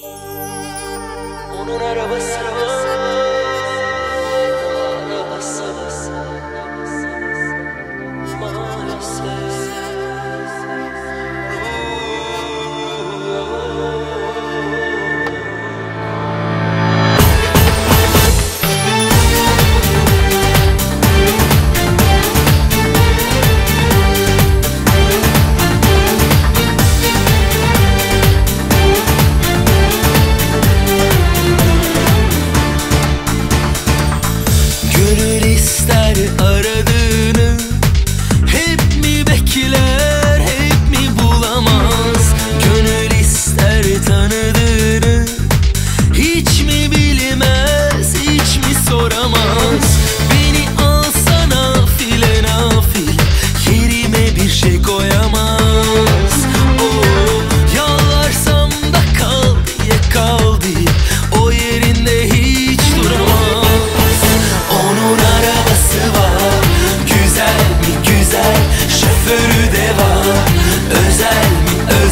Música ister aradığını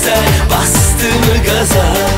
güzel Bastı gaza.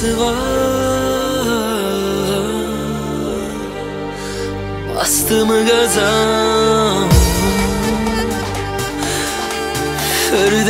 صغار Bastım gaza Fır